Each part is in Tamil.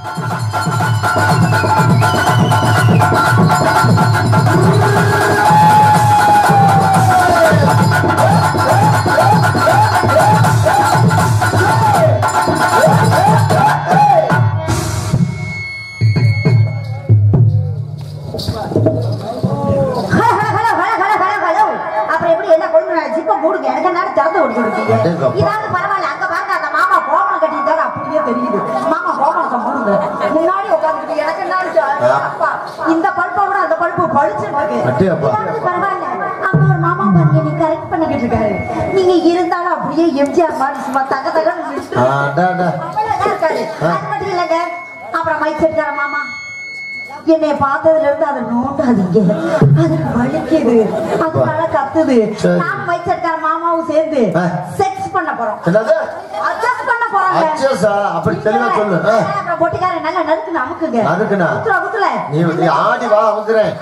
Thank you. கரெக்ட் பண்ணிக்கிட்டு இருக்காரு. நீங்க இருந்தாலும் அப்படியே எம்ஜிஆர் மாதிரி சும்மா தக தகன்னு நின்று அடாடா. அவ்வளவுதான் இருக்காரு. அது மட்டும் இல்லைங்க. அப்புறம் மைக் செட்கார மாமா என்னை பார்த்ததுல இருந்து அதை நோண்டாதீங்க. அது வலிக்குது. அதனால கத்துது. சரி. நான் மைக் செட்கார மாமாவும் சேர்ந்து. செக்ஸ் பண்ண போறோம். அட்ஜஸ்ட் பண்ண அச்சா அப்படி தெளிவா சொல்லு. பொட்டிக்காரன் நல்லா நறுக்குன்னு அமுக்குங்க. நறுக்குனா? குத்துற குத்துற நீ ஆடி வா அமுக்குறேன்?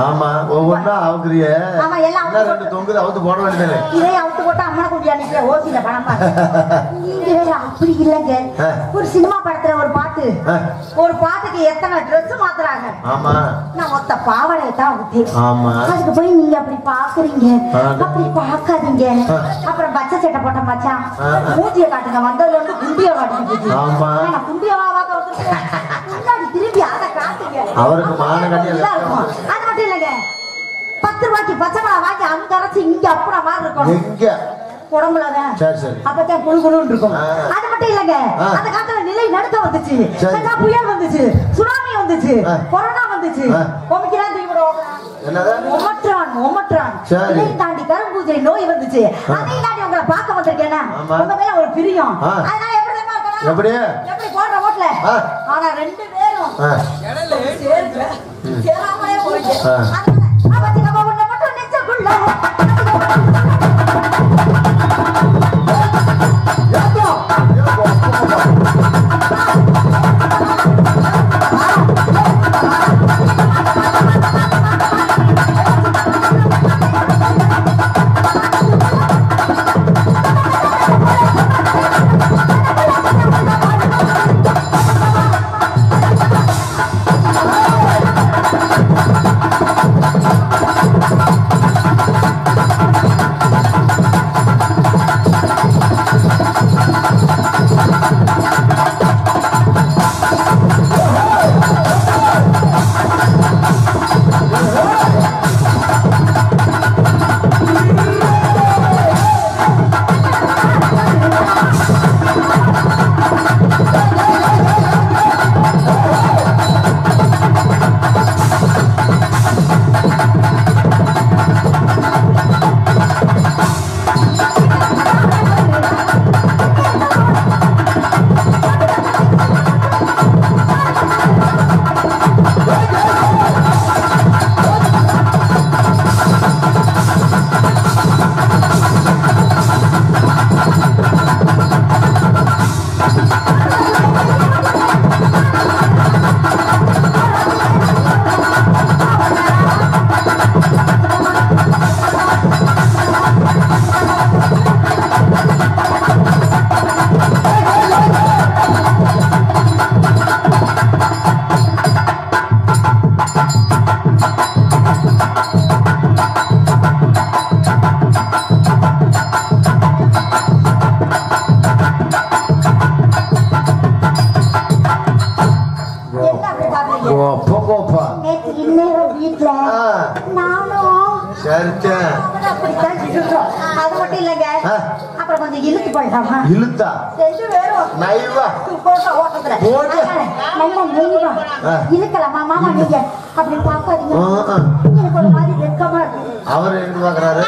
ஆமா ஒவ்வொன்றா அவுக்குறிய ஆமா, எல்லாம் ரெண்டு தொங்குது அவுத்து போட வேண்டியது இதே அவுத்து போட்டு அம்மனை குடியா நிக்கிற ஓசியில பணம் பாரு. நீங்க வேற அப்படி இல்லைங்க. ஒரு சினிமா படத்துல ஒரு பாட்டு. ஒரு பாட்டுக்கு எத்தனை ட்ரெஸ் மாத்துறாங்க ஆமா நான் மொத்த பாவாடையை தான் ஊத்தேன் ஆமா அதுக்கு போய் நீங்க அப்படி பாக்குறீங்க. அப்படி பாக்காதீங்க. அப்புறம் பச்சை சட்டை போட்ட மச்சான். மூஞ்சிய காட்டுங்க வந்ததுல இருந்து குண்டிய காட்டுங்க ஆமா. நான் குண்டியவா பார்க்க முன்னாடி திரும்பி அவருக்கு மான கட்டி நல்லா இருக்கும். அது மட்டும் இல்லைங்க. பத்து ரூபாய்க்கு பச்சை மிளகா வாங்கி அங்க அரைச்சு இங்க அப்புறம் மாதிரி இருக்கணும். எங்க? உடம்புலதான். சரி சரி. அப்பதான் குழு குழுன்னு இருக்கும். ஆ. அது மட்டும் இல்லங்க. ஆ. அந்த காலத்துல நிலை நடுக்கம் வந்துச்சு. புயல் சுனாமி வந்துச்சு. கொரோனா வந்துச்சு. ஒமிக்கிறான் என்னது? ஒமற்றான் ஒமற்றான் சரி. இதை தாண்டி கரும்பூஜை நோய் வந்துச்சு. அதையும் தாண்டி உங்களை பார்க்க வந்திருக்கேன்னா ஆமா. உங்க மேல ஒரு பிரியம். அதனால எப்படி? எப்படி? போடுற ஓட்டுல. ஆனா ரெண்டு சேர்ந்து சேராமலே போறீங்க ஆ. அதனால அவத்தி நம்ம உன்னை மட்டும் நெஞ்சக்குள்ள என்ன ஓட்டத்துல ஓட்டு. நல்லா நெய்வா ஆ. இழுக்கலாமா மாமா நீங்க அப்படி பாக்காதீங்க. எனக்கு ஒரு மாதிரி வெக்கமா இருக்கு அவர் எங்க பாக்குறாரு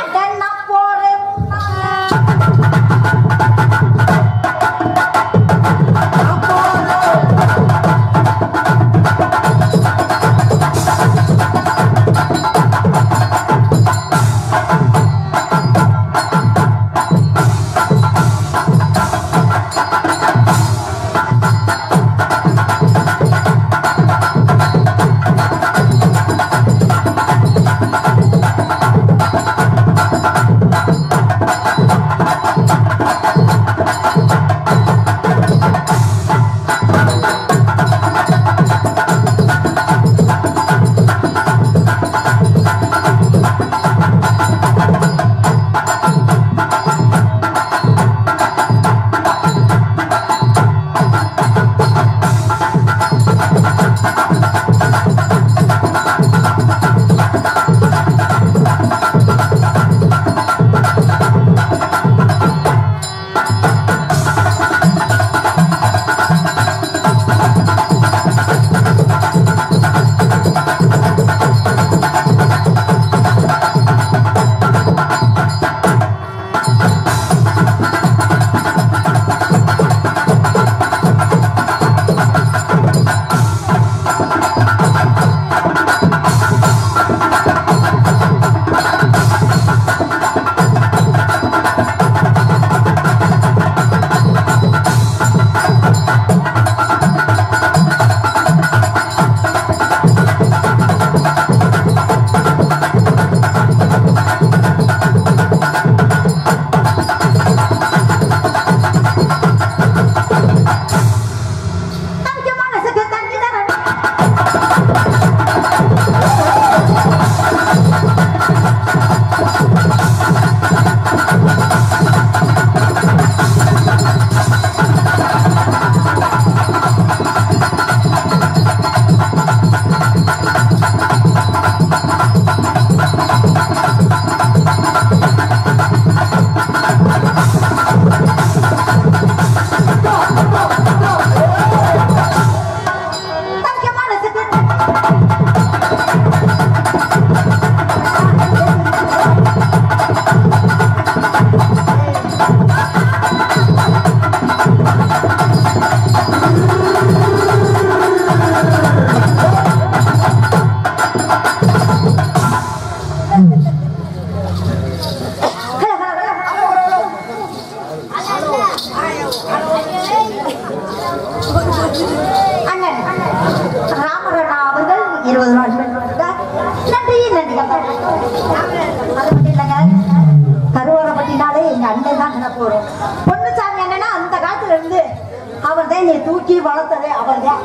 என்னை தூக்கி வளர்த்ததே அவர் தான்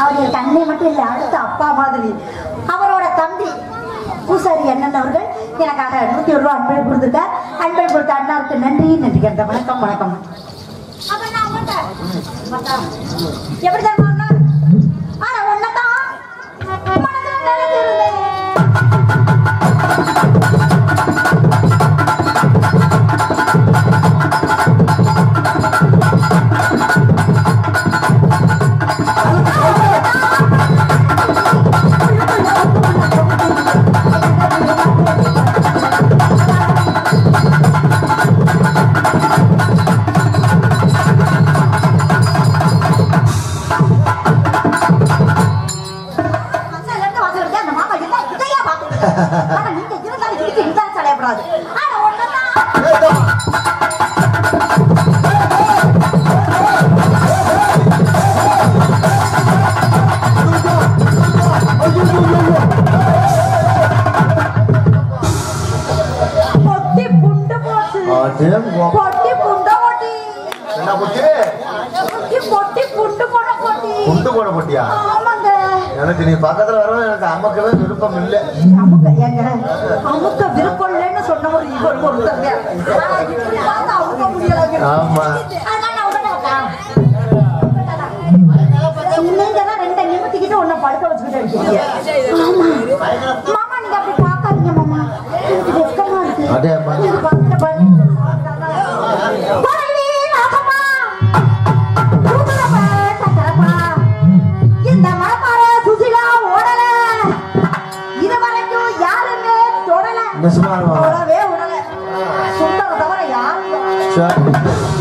அவர் என் மட்டும் இல்லை அடுத்த அப்பா மாதிரி. அவரோட தம்பி பூசாரி அண்ணன் அவர்கள் எனக்காக நூத்தி ஒரு ரூபா அன்பை கொடுத்துட்டார் அன்பை கொடுத்த அண்ணாவுக்கு நன்றி நன்றி. கேட்ட வணக்கம் வணக்கம். எப்படி தான் குண்டு போட போட்டியா. எனக்கு நீ பக்கத்துல வரவும் எனக்கு அமக்கவே விருப்பம் இல்லை அமுக்க ஏங்க, அமுக்க விருப்பம் இல்லைன்னு சொன்னவர் இவர் ஒருத்தருங்க. ஆனா இப்படி பார்த்தா அமுக்க முடியலைங்க. ஆமா. நீங்க தான் ரெண்டை நிமித்திக்கிட்டு உன்னை படுக்க வச்சுக்கிட்டு இருக்கீங்க. ஆமா. மாமா, நீங்க அப்படி பார்க்காதீங்க மாமா. எனக்கு வெட்கமா இருக்கு. தொடவே விடல. சுந்தர தவிர யாரும்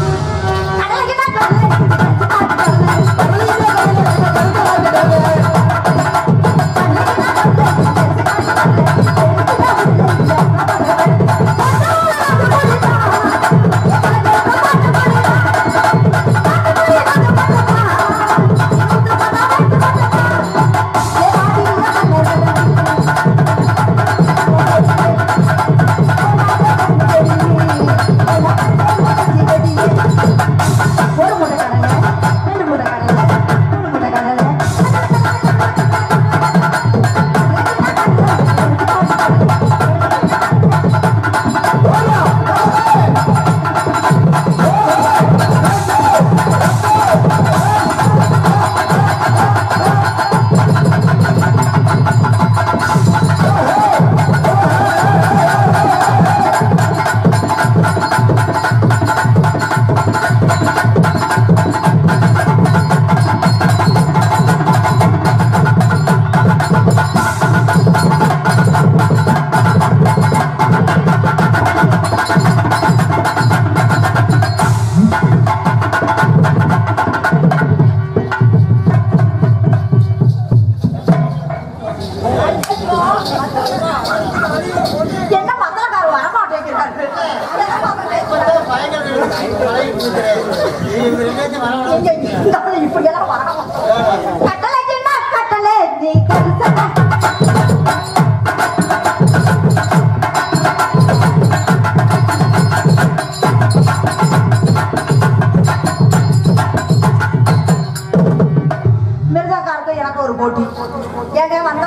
ஏங்க வந்தோட என்ன புடுக்கு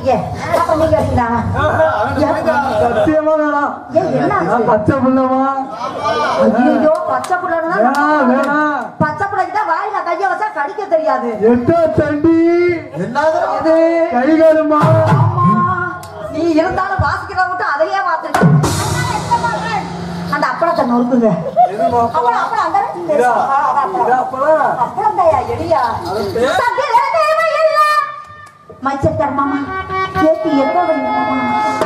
மாட்டீங்க அப்ப நீங்க வந்தா சத்தியமா வேணாம். என்ன பச்சை புள்ளமா ஐயோ பச்சை புள்ளனா? வேணாம் பச்சை புள்ளைக்கு தான் வாயில கைய வச்சா கடிக்க தெரியாது. எட்டோ தண்டி என்னது இது கைகளுமா? நீ இருந்தாலும் வாசிக்கிறத மட்டும் அதையே வாத்துருக்க அந்த அப்பளத்தை நொறுக்குங்க. macet dan mama jadi ya kau ini mama